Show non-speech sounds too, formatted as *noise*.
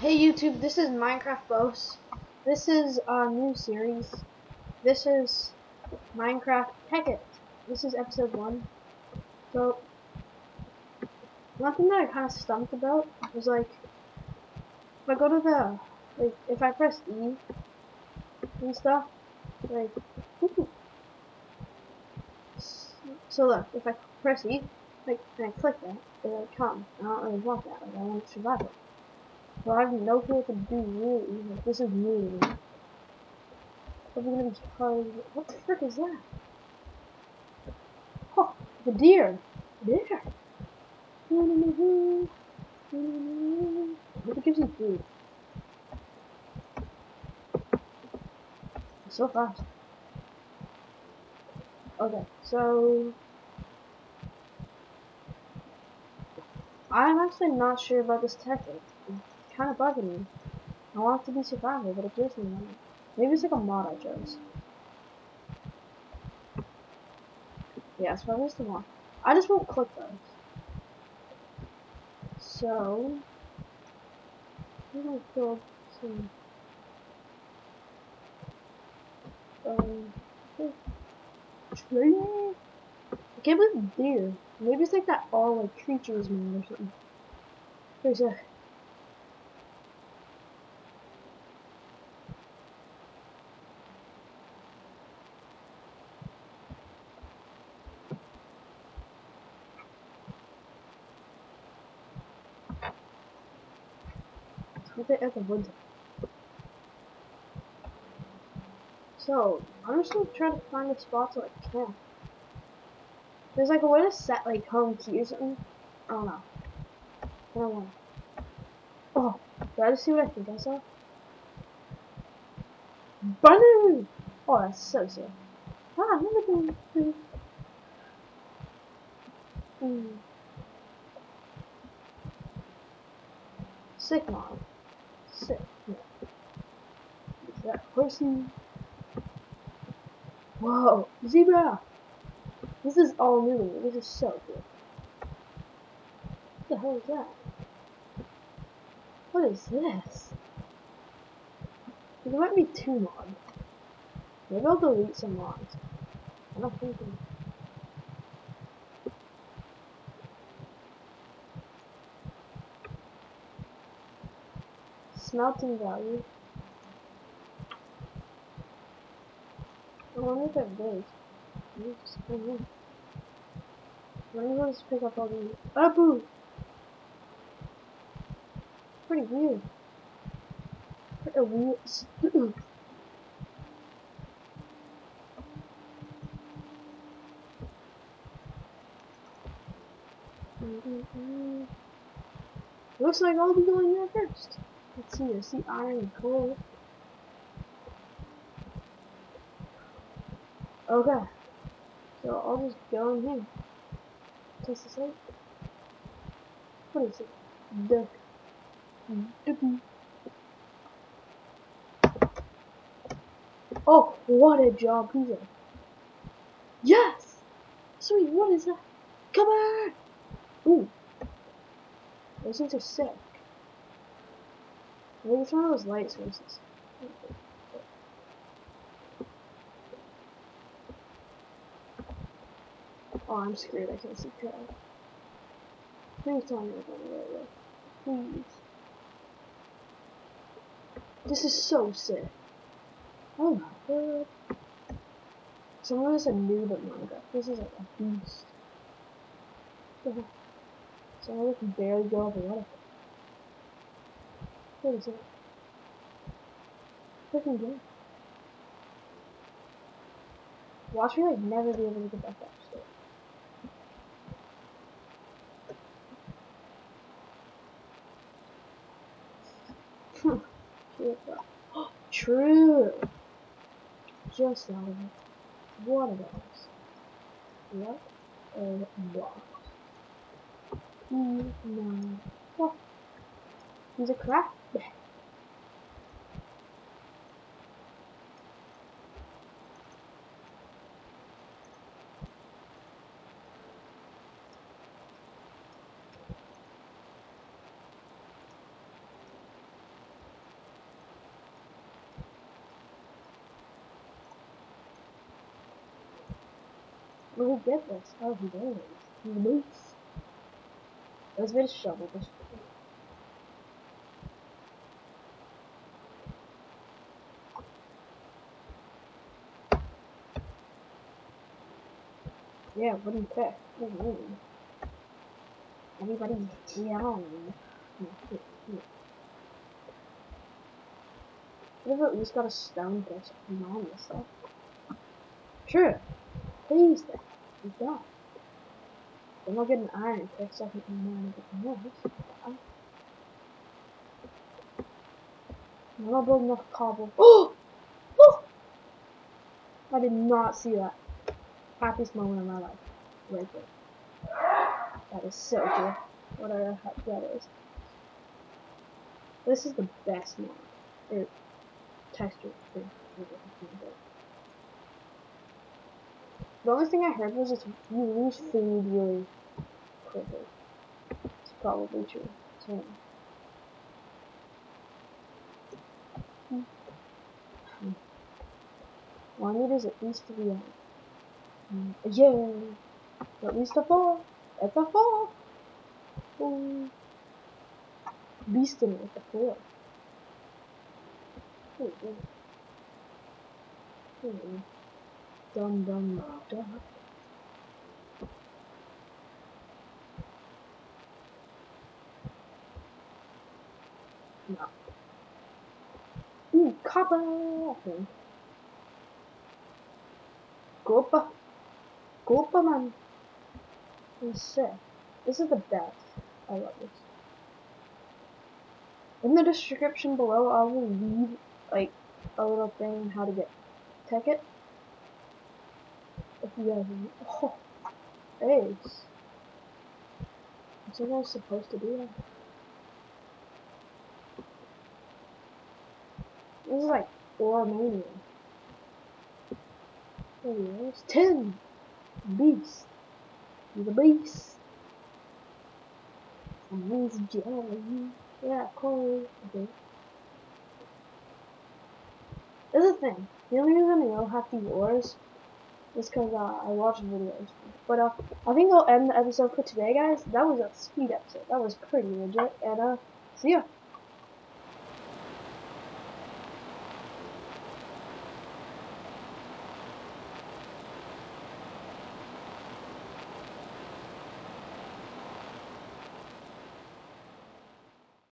Hey YouTube, this is Minecraft Boss. This is a new series. This is Minecraft Tekkit. This is episode one. So, one thing that I kind of stumped about was like, if I go to the, like, if I press E and stuff, like, *laughs* so look, if I press E, like, and I click that, it like come. I don't really want that. Like, I want survival. So I have no clue what to do really. Like, this is. Are we gonna be charged? What the frick is that? Oh, the deer. Deer. What gives you food? So fast. Okay, so I'm actually not sure about this tactic. Kind of bugging me. I want to be survival, but it gives me money. Maybe it's like a mod I chose. Yeah, it's probably the one. I just won't click those. So, I'm gonna build some. Um, tree. I can't believe deer. Maybe it's like that all like creatures man or something. There's a. Let's at the woods. So, I'm just gonna try to find a spot to like camp. There's like a way to set like home key or something. I don't know. I don't know. Oh, did I just see what I think I saw? Bunny! Oh, that's so sick. Ah, been. been hmm. Sick mom. Sick. Yeah. Is that horsey? Whoa, zebra! This is all new. This is so good. What the hell is that? What is this? There might be two mods. Maybe I'll delete some mods. I don't think. I'm... Smelting value. Oh, I wonder if it goes. Let me just pick up all these. Abu! Pretty weird. Pretty weird. *coughs* Mm-hmm. Looks like I'll be going there first. Let's see, I see iron coal. Okay. So I'll just go in here. Test this out. What is it? Duck. Ducky. Oh, what a job he's in. Yes! Sweet, what is that? Come on! Ooh. Those things are sick. Maybe it's one of those light sources. Oh, I'm screwed. I can't see crap. Please tell me I'm the right way. Please. This is so sick. Oh my god. Someone is a noob at Minecraft. This is like a beast. *laughs* Someone can barely go over water. What is it? Freaking game. Watch me like never be able to get back upstairs. Hmm. *gasps* True. Just out of it. What it is. What hmm, a box. ذكرى بحث We'll get this. Oh, he does. He moves. Let's get a shovel. Just Yeah, wooden pick. Ooh. Everybody down. We've at least got a stone can mine this stuff. Please then. Then I'll get an iron pick so I can mine it more. Enough cobble. *gasps* Oh! I did not see that happiest moment of my life. Right there. That is so cool. Whatever the heck that is. This is the best mod. Or texture thing. The only thing I heard was that you lose food really quickly. It's probably true. So, hmm. All I need is at least three items. Yeah. At least a four. That's a four. Ooh. Beasting with a four. Ooh, ooh. Ooh. Dum dum dum. No. Ooh, copper! Okay. Copper. Superman is sick. This is the best. I love this. In the description below, I will leave like a little thing on how to get Tekkit. If you guys. Oh, thanks. What's I was supposed to do? This is like Ore Mania. There he. Ten! Beast. He's a beast. And he's jelly. Yeah, cool. Okay. This is the thing. The only reason I don't have the ores is because uh, I watch videos. But uh, I think I'll end the episode for today, guys. That was a speed episode. That was pretty legit. And uh, see ya.